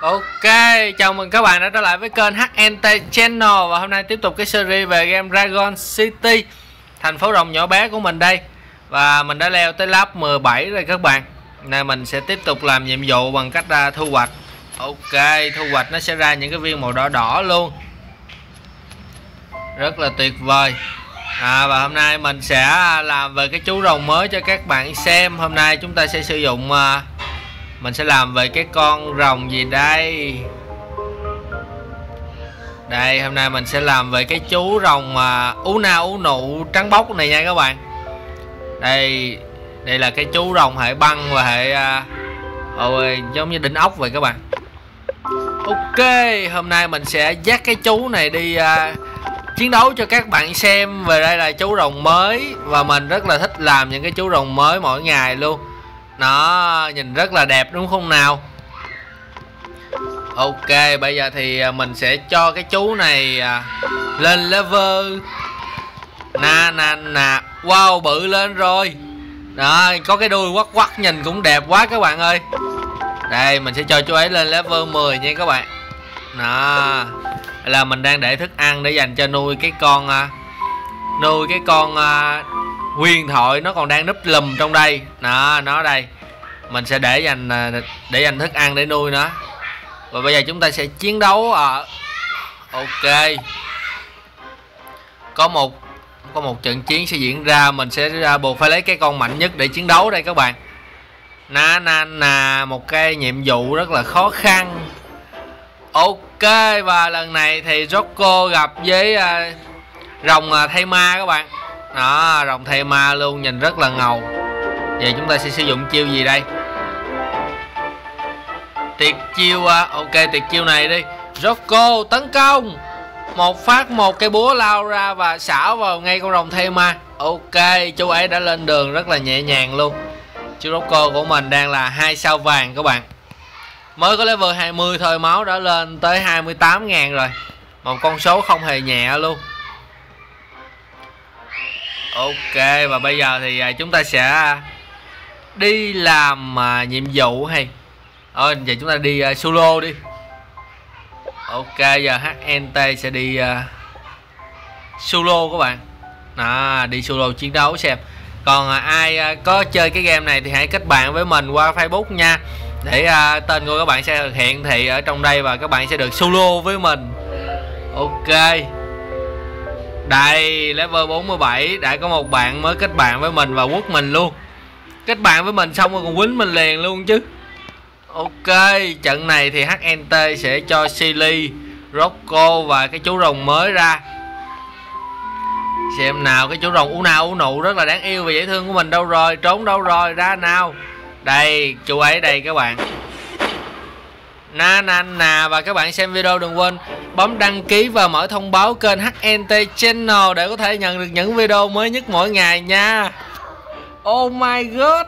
Ok, chào mừng các bạn đã trở lại với kênh HNT Channel Và hôm nay tiếp tục cái series về game Dragon City Thành phố rồng nhỏ bé của mình đây. Và mình đã leo tới level 17 rồi các bạn Nên mình sẽ tiếp tục làm nhiệm vụ bằng cách ra thu hoạch. Ok, thu hoạch nó sẽ ra những cái viên màu đỏ đỏ luôn. Rất là tuyệt vời. À, Và hôm nay mình sẽ à, làm về cái chú rồng mới cho các bạn xem. Hôm nay chúng ta sẽ sử dụng... Uh, mình sẽ làm về cái con rồng gì đây? Đây hôm nay mình sẽ làm về cái chú rồng mà ú na ú nụ trắng bóc này nha các bạn. Đây đây là cái chú rồng hệ băng và hệ ôi, giống như đỉnh ốc vậy các bạn. Ok hôm nay mình sẽ dắt cái chú này đi à, chiến đấu cho các bạn xem. Về đây là chú rồng mới và mình rất là thích làm những cái chú rồng mới mỗi ngày luôn nó nhìn rất là đẹp đúng không nào? Ok, bây giờ thì à, mình sẽ cho cái chú này à, lên level. Na na na. Wow, bự lên rồi. Đó có cái đuôi quắc quắc nhìn cũng đẹp quá các bạn ơi. Đây, mình sẽ cho chú ấy lên level 10 nha các bạn. Đó, là mình đang để thức ăn để dành cho nuôi cái con à, nuôi cái con huyền thoại nó còn đang núp lùm trong đây. Đó nó đây. Mình sẽ để dành à, để dành thức ăn để nuôi nó. Và bây giờ chúng ta sẽ chiến đấu ở ok. Có một có một trận chiến sẽ diễn ra. Mình sẽ ra buộc phải lấy cái con mạnh nhất để chiến đấu đây các bạn. Na na na một cái nhiệm vụ rất là khó khăn. Ok và lần này thì Rocco gặp với uh, rồng uh, thay ma các bạn đó rồng thay ma luôn nhìn rất là ngầu. Vậy chúng ta sẽ sử dụng chiêu gì đây? Tuyệt chiêu à, Ok tuyệt chiêu này đi. Rocco tấn công. Một phát một cái búa lao ra và xảo vào ngay con rồng thay ma. Ok chú ấy đã lên đường rất là nhẹ nhàng luôn. Chú Rocco của mình đang là hai sao vàng các bạn. Mới có level 20 thôi máu đã lên tới 28.000 rồi. Một con số không hề nhẹ luôn. Ok và bây giờ thì à, chúng ta sẽ đi làm à, nhiệm vụ hay. Thôi giờ chúng ta đi uh, solo đi. Ok giờ hnt sẽ đi uh, solo các bạn. Đó, đi solo chiến đấu xem. Còn uh, ai uh, có chơi cái game này thì hãy kết bạn với mình qua facebook nha. Để uh, tên của các bạn sẽ thực hiện thì ở trong đây và các bạn sẽ được solo với mình. Ok đây, level 47 đã có một bạn mới kết bạn với mình và quất mình luôn. Kết bạn với mình xong rồi còn quýnh mình liền luôn chứ. Ok, trận này thì hnt sẽ cho silly, rocco và cái chú rồng mới ra. Xem nào, cái chú rồng u nào u nụ rất là đáng yêu và dễ thương của mình. Đâu rồi, trốn đâu rồi, ra nào. Đây, chú ấy đây các bạn na na na. Và các bạn xem video đừng quên bấm đăng ký và mở thông báo kênh HNT Channel để có thể nhận được những video mới nhất mỗi ngày nha. Oh my god.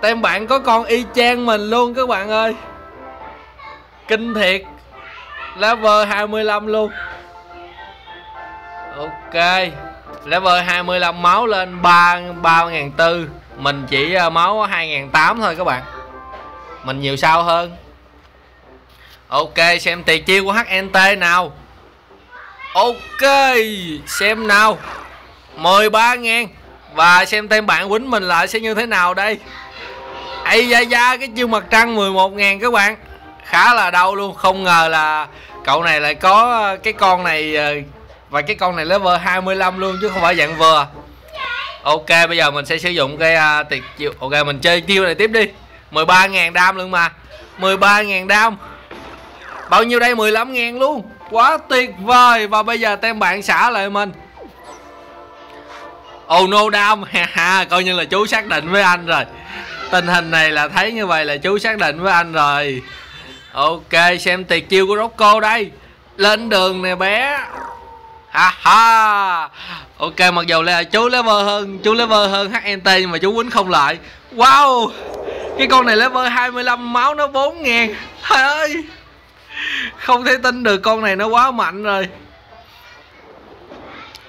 Tem bạn có con y chang mình luôn các bạn ơi. Kinh thiệt. Level 25 luôn. Ok. Level 25 máu lên 3 3.400 Mình chỉ ờ, máu 2.800 thôi các bạn. Mình nhiều sao hơn. Ok xem tiền chiêu của HNT nào. Ok Xem nào. 13 ngàn. Và xem thêm bạn quýnh mình lại sẽ như thế nào đây. Ây da da cái chiêu mặt trăng 11 ngàn các bạn. Khá là đau luôn Không ngờ là cậu này lại có ờ, cái con này ờ, Và cái con này level 25 luôn chứ không phải dạng vừa. Ok bây giờ mình sẽ sử dụng cái ờ, uh, tiệt chiêu Ok mình chơi chiêu này tiếp đi. 13.000 đam luôn mà. 13.000 đam. Bao nhiêu đây? 15.000 luôn. Quá tuyệt vời. Và bây giờ tem bạn xả lại mình. Oh no đam. Ha Coi như là chú xác định với anh rồi. Tình hình này là thấy như vậy là chú xác định với anh rồi. Ok, xem tuyệt chiêu của Rocco đây. Lên đường nè bé. Ha ha. Ok, mặc dù là chú level hơn, chú level hơn HNT nhưng mà chú quýnh không lại. Wow cái con này level 25 máu nó 4 ngàn trời ơi không thể tin được con này nó quá mạnh rồi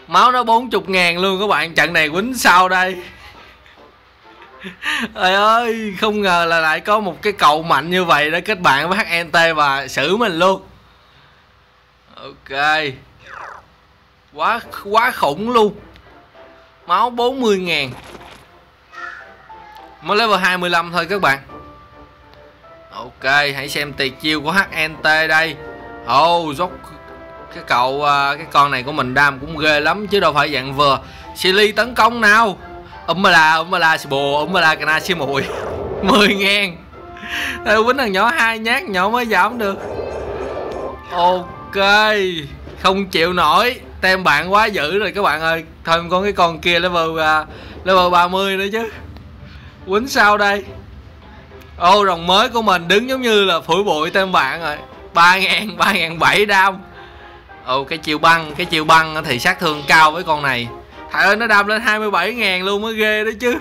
máu nó 40 ngàn luôn các bạn trận này quýnh sao đây Trời ơi, không ngờ là lại có một cái cậu mạnh như vậy để kết bạn với HNT và xử mình luôn. Ok. Quá quá khủng luôn. Máu 40 ngàn Mới level 25 thôi các bạn. Ok, hãy xem tiền chiêu của HNT đây. Oh, dốc cái cậu à, cái con này của mình đam cũng ghê lắm chứ đâu phải dạng vừa. Silly tấn công nào? Ấm là ấm là bồ ấm la cana xi mùi 10 ngàn. Thôi quýnh thằng nhỏ hai nhát nhỏ mới giảm được. Ok không chịu nổi. Tem bạn quá dữ rồi các bạn ơi. Thôi con cái con kia level uh, level 30 nữa chứ quýnh sao đây? Ô, rồng mới của mình đứng giống như là phủi bụi tên bạn rồi. Ba ngàn ba ngàn bảy đam. Ồ cái chiều băng, cái chiều băng thì sát thương cao với con này. Thầy ơi, nó đam lên 27 ngàn luôn, mới ghê đó chứ.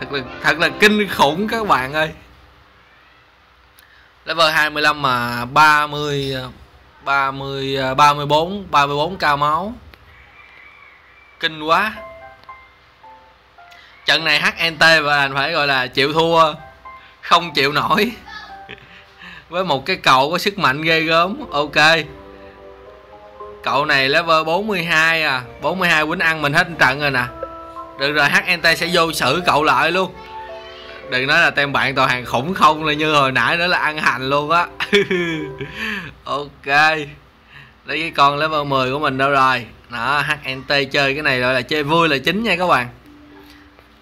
Thật là thật là kinh khủng các bạn ơi. Level 25 mà 30 30 34 34 cao máu. Kinh quá. Trận này HNT và anh phải gọi là chịu thua, Không chịu nổi. Với một cái cậu có sức mạnh ghê gớm. Ok. Cậu này level 42 à. 42 quýnh ăn mình hết trận rồi nè. Được rồi HNT sẽ vô xử cậu lại luôn. Đừng nói là tem bạn toàn hàng khủng không, là như hồi nãy nữa là ăn hành luôn á. Ok. Lấy cái con level 10 của mình đâu rồi. Đó HNT chơi cái này gọi là chơi vui là chính nha các bạn.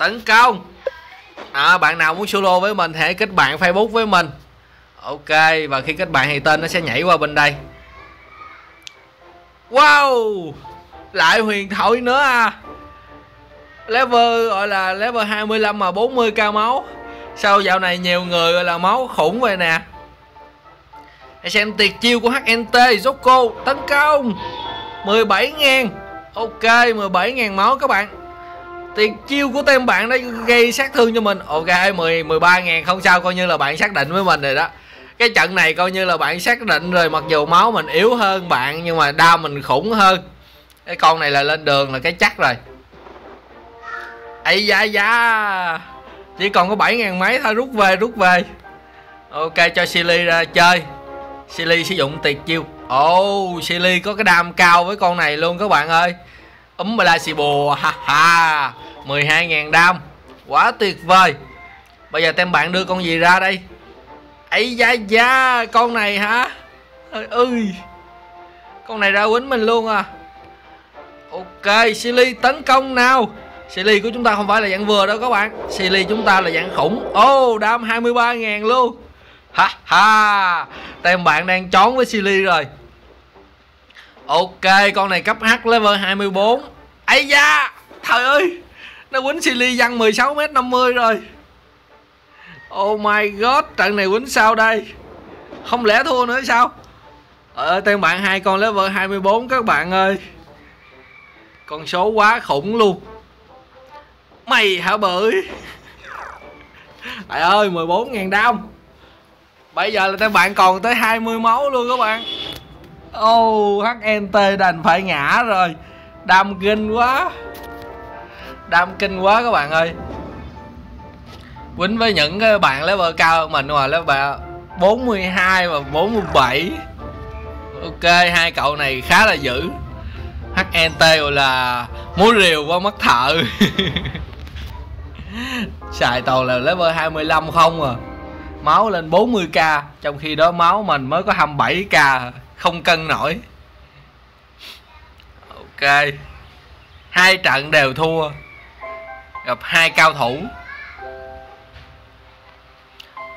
Tấn công. À, Bạn nào muốn solo với mình hãy kết bạn Facebook với mình. Ok và khi kết bạn thì tên nó sẽ nhảy qua bên đây. Wow! Lại huyền thoại nữa à. Level gọi là level 25 mà 40 cao máu. Sau dạo này nhiều người gọi là máu khủng vậy nè? Hãy xem tuyệt chiêu của HNT Zoko tấn công. 17.000 Ok 17.000 máu các bạn. Tiền chiêu của tem bạn đã gây sát thương cho mình. Ok 10 13 ngàn không sao coi như là bạn xác định với mình rồi đó. Cái trận này coi như là bạn xác định rồi mặc dù máu mình yếu hơn bạn nhưng mà đau mình khủng hơn. Cái con này là lên đường là cái chắc rồi. Ấy da da. Chỉ còn có 7 ngàn mấy thôi rút về rút về. Ok cho silly ra chơi. Silly sử dụng tiệt chiêu. Ồ oh, silly có cái đam cao với con này luôn các bạn ơi. Ấm bà la xì bùa ha ha. 12.000 đam. Quá tuyệt vời. Bây giờ tem bạn đưa con gì ra đây? Ấy da da con này hả? Ơi ơi con này ra quýnh mình luôn à. Ok silly tấn công nào. Silly của chúng ta không phải là dạng vừa đâu các bạn. Silly chúng ta là dạng khủng. Ô oh, đam 23.000 luôn. Ha ha. Tem bạn đang trốn với silly rồi. Ok con này cấp h level 24 ấy da trời ơi nó quýnh silly văng 16 m 50 rồi Oh my god, trận này quýnh sao đây? Không lẽ thua nữa sao? Ở tên bạn hai con level 24 các bạn ơi. Con số quá khủng luôn. Mày hả bưởi? Trời ơi, 14.000 đam. Bây giờ là tên bạn còn tới 20 máu luôn các bạn. Oh, HNT đành phải ngã rồi. Đam kinh quá. Đam kinh quá các bạn ơi. Quýnh với những cái bạn level cao hơn mình mà level 42 và 47 ok, hai cậu này khá là dữ. HNT gọi là múa rìu qua mắt thợ. Xài toàn là level 25 không à. Máu lên 40k trong khi đó máu mình mới có 27k không cân nổi. Ok. Hai trận đều thua gặp hai cao thủ.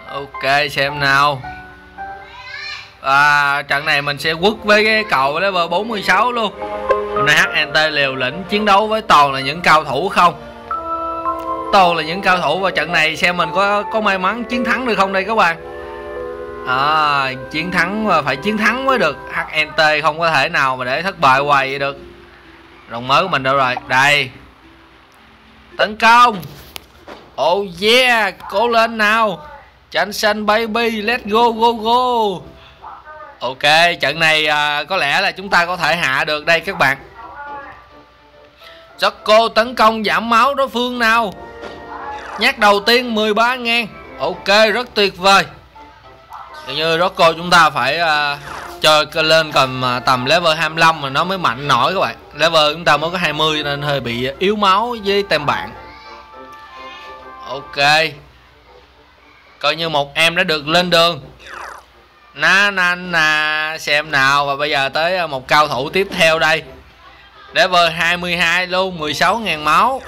Ok xem nào. À, trận này mình sẽ quất với cái cầu level 46 luôn. Hôm nay HNT liều lĩnh chiến đấu với toàn là những cao thủ không? Toàn là những cao thủ và trận này xem mình có có may mắn chiến thắng được không đây các bạn? À, chiến thắng và phải chiến thắng mới được. HNT không có thể nào mà để thất bại hoài vậy được. Rồng mới của mình đâu rồi? Đây tấn công. Oh yeah cố lên nào. Tranh xanh baby Let's go go go. Ok trận này à, có lẽ là chúng ta có thể hạ được đây các bạn. Jocko tấn công giảm máu đối phương nào? Nhát đầu tiên 13 ngàn. Ok rất tuyệt vời. Dường như Rocco chúng ta phải uh, chơi lên cầm uh, tầm level 25 mà nó mới mạnh nổi các bạn. Level chúng ta mới có 20 nên hơi bị yếu máu với tem bạn ok. Coi như một em đã được lên đường. Na na na xem nào. Và bây giờ tới à, một cao thủ tiếp theo đây. Level 22 luôn 16.000 máu.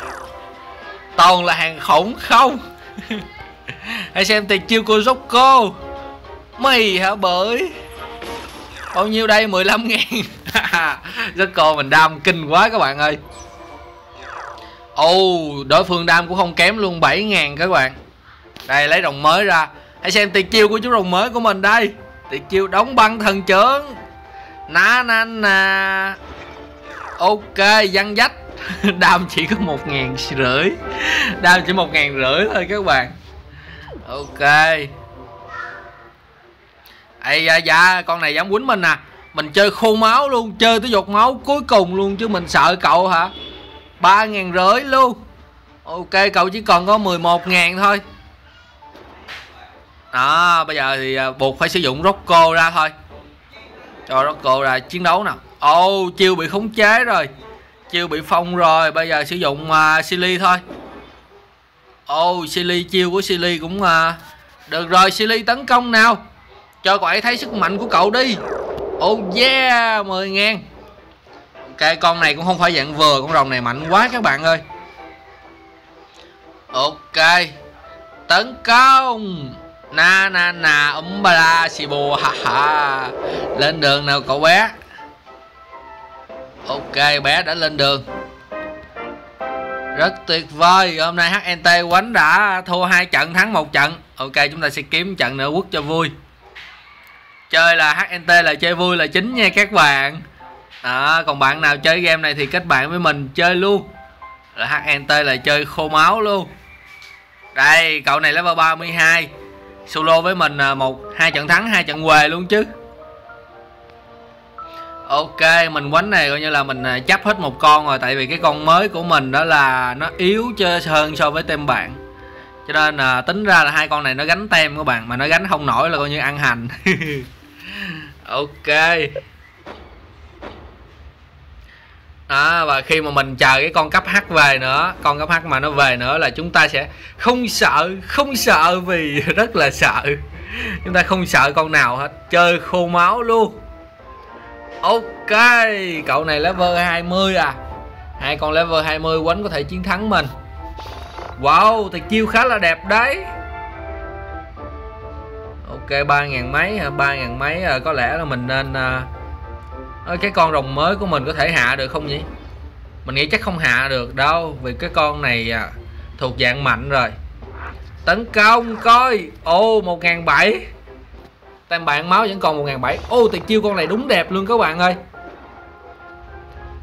Toàn là hàng khủng không? Hãy xem tuyệt chiêu của Rocco mày hả bởi? Bao nhiêu đây? 15 ngàn. Rất cô mình đam kinh quá các bạn ơi. Ồ oh, đối phương đam cũng không kém luôn 7 ngàn các bạn. Đây lấy rồng mới ra. Hãy xem tiền chiêu của chú rồng mới của mình đây. Tiền chiêu đóng băng thần trưởng na na na. Ok văn dách. Đam chỉ có một ngàn rưỡi. Đam chỉ một ngàn rưỡi thôi các bạn. Ok. Ê dạ, dạ con này dám quýnh mình à. Mình chơi khô máu luôn chơi tới giọt máu cuối cùng luôn chứ mình sợ cậu hả? Ba ngàn rưỡi luôn. Ok cậu chỉ còn có 11 ngàn thôi. Đó bây giờ thì à, buộc phải sử dụng Rocco ra thôi. Cho Rocco ra chiến đấu nào. Ô oh, chiêu bị khống chế rồi. Chiêu bị phong rồi bây giờ sử dụng uh, Silly thôi. Ô oh, Silly chiêu của Silly cũng uh, được rồi Silly tấn công nào cho cậu ấy thấy sức mạnh của cậu đi. Oh yeah 10 ngàn. Ok, con này cũng không phải dạng vừa con rồng này mạnh quá các bạn ơi. Ok, tấn công. Na na na um ba, la xì bù ha ha. Lên đường nào cậu bé? Ok, bé đã lên đường. Rất tuyệt vời, hôm nay HNT quánh đã thua hai trận, thắng một trận. Ok, chúng ta sẽ kiếm trận nữa quất cho vui chơi là HNT là chơi vui là chính nha các bạn. Đó, còn bạn nào chơi game này thì kết bạn với mình chơi luôn. Là HNT là chơi khô máu luôn. Đây cậu này level 32 solo với mình à, một hai trận thắng hai trận què luôn chứ. Ok mình quánh này coi như là mình à, chấp hết một con rồi tại vì cái con mới của mình đó là nó yếu chơi hơn so với tem bạn. Cho nên à, tính ra là hai con này nó gánh tem các bạn mà nó gánh không nổi là coi như ăn hành. ok. Đó và khi mà mình chờ cái con cấp H về nữa, con cấp H mà nó về nữa là chúng ta sẽ không sợ không sợ vì rất là sợ. Chúng ta không sợ con nào hết, chơi khô máu luôn. Ok, cậu này level 20 à. Hai con level 20 quánh có thể chiến thắng mình. Wow thì chiêu khá là đẹp đấy ok, ba ngàn mấy ba ngàn mấy ờ, có lẽ là mình nên ờ, ờ, cái con rồng mới của mình có thể hạ được không nhỉ? Mình nghĩ chắc không hạ được đâu, vì cái con này à, thuộc dạng mạnh rồi. Tấn công coi! Ô, một ngàn bảy. Tem bạn máu vẫn còn một ngàn bảy. Ô tuyệt chiêu con này đúng đẹp luôn các bạn ơi.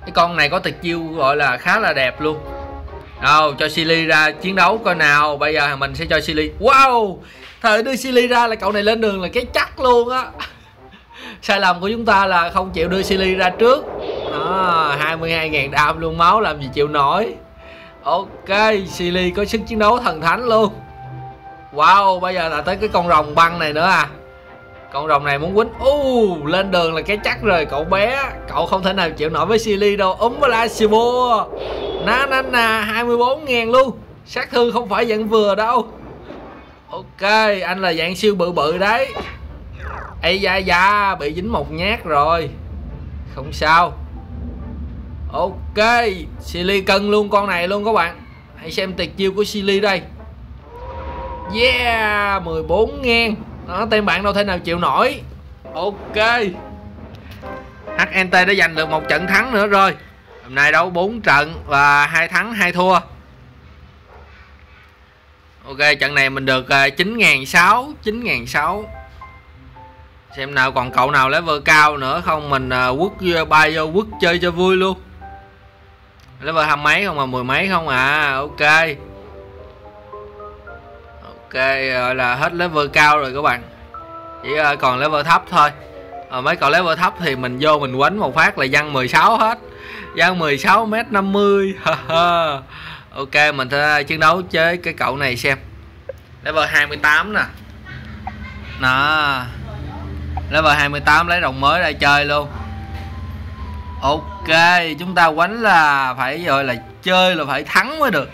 Cái con này có tuyệt chiêu gọi là khá là đẹp luôn đâu cho Silly ra chiến đấu coi nào. Bây giờ mình sẽ cho Silly. Wow thời đưa Silly ra là cậu này lên đường là cái chắc luôn á. Sai lầm của chúng ta là không chịu đưa Silly ra trước. À, 22.000 đam luôn máu làm gì chịu nổi. Ok Silly có sức chiến đấu thần thánh luôn. Wow bây giờ là tới cái con rồng băng này nữa à. Con rồng này muốn quýnh. U lên đường là cái chắc rồi cậu bé. Cậu không thể nào chịu nổi với Silly đâu. Ấm với la na na na 24 ngàn luôn. Sát thương không phải dạng vừa đâu. Ok, anh là dạng siêu bự bự đấy. Ây da da, bị dính một nhát rồi. Không sao. Ok, Silly cân luôn con này luôn các bạn. Hãy xem tuyệt chiêu của Silly đây. Yeah 14 ngàn. Đó tên bạn đâu thể nào chịu nổi. Ok. HNT đã giành được một trận thắng nữa rồi hôm nay đấu 4 trận và hai thắng hai thua. Ok trận này mình được 9.600 à, 9.600 xem nào còn cậu nào level cao nữa không? Mình ờ, quất bay vô quất chơi cho vui luôn. Level hai mấy không mà mười mấy không à? Ok. Ok gọi là hết level cao rồi các bạn. Chỉ ờ, còn level thấp thôi. Mấy cậu level thấp thì mình vô mình quánh một phát là văn 16 hết dao 16 m 50 ok, mình sẽ chiến đấu với cái cậu này xem. Level 28 nè. Nè level 28 lấy đồng mới ra chơi luôn. Ok, chúng ta quánh là phải gọi là chơi là phải thắng mới được.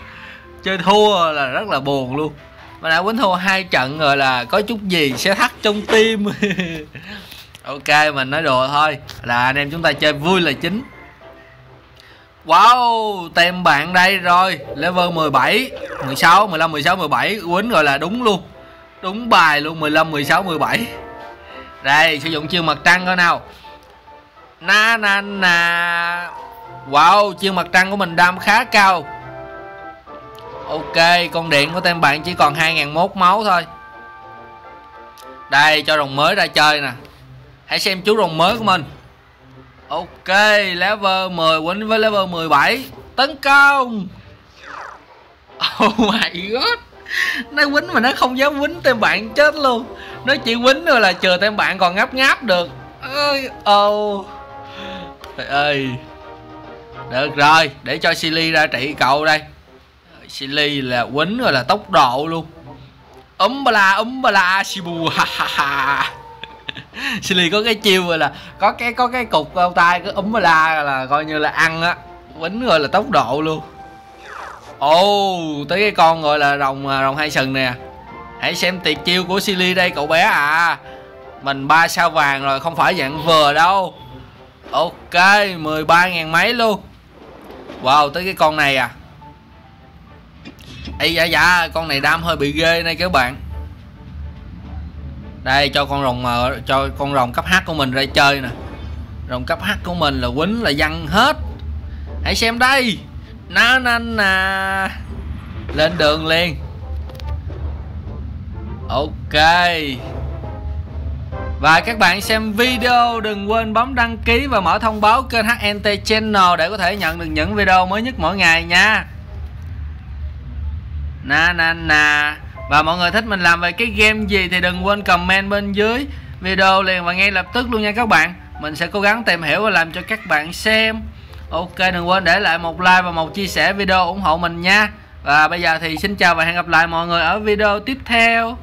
Chơi thua là rất là buồn luôn. Mà đã quánh thua hai trận rồi là có chút gì sẽ thắt trong tim. Ok, mình nói đùa thôi. Là anh em chúng ta chơi vui là chính. Wow, tem bạn đây rồi. Level 17 16, 15, 16, 17 Quýnh gọi là đúng luôn. Đúng bài luôn 15, 16, 17 Đây, sử dụng chiêu mặt trăng coi nào. Na na na. Wow, chiêu mặt trăng của mình đam khá cao. Ok, con điện của tem bạn chỉ còn 2001 máu thôi. Đây, cho rồng mới ra chơi nè. Hãy xem chú rồng mới của mình. Ok, level 10 quýnh với level 17 Tấn công. Oh my god. Nó quýnh mà nó không dám quýnh tem bạn chết luôn. Nó chỉ quýnh rồi là chờ tem bạn còn ngáp ngáp được. Ơi oh. Trời ơi. Được rồi, để cho Silly ra trị cậu đây. Silly là quýnh rồi là tốc độ luôn. Úm ba la, úm ba la, Shibu ha ha ha. Silly có cái chiêu rồi là có cái có cái cục bao tay cái úm la là coi như là ăn á quýnh rồi là tốc độ luôn. Ồ oh, tới cái con gọi là rồng à, rồng hai sừng nè. Hãy xem tuyệt chiêu của Silly đây cậu bé à. Mình ba sao vàng rồi không phải dạng vừa đâu. Ok 13 ngàn mấy luôn. Wow tới cái con này à. Ây dạ dạ con này đam hơi bị ghê này các bạn đây, cho con rồng mà cho con rồng cấp H của mình ra chơi nè. Rồng cấp H của mình là quýnh là văng hết. Hãy xem đây. Na na na. Lên đường liền. Ok. Và các bạn xem video, đừng quên bấm đăng ký và mở thông báo kênh HNT Channel để có thể nhận được những video mới nhất mỗi ngày nha. Na na na. Và mọi người thích mình làm về cái game gì thì đừng quên comment bên dưới video liền và ngay lập tức luôn nha các bạn. Mình sẽ cố gắng tìm hiểu và làm cho các bạn xem. Ok, đừng quên để lại một like và một chia sẻ video ủng hộ mình nha. Và bây giờ thì xin chào và hẹn gặp lại mọi người ở video tiếp theo.